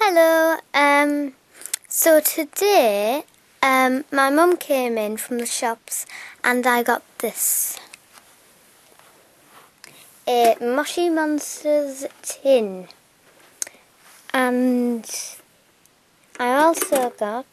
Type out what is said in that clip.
Hello, um, so today um, my mum came in from the shops and I got this. A Moshi Monsters tin. And I also got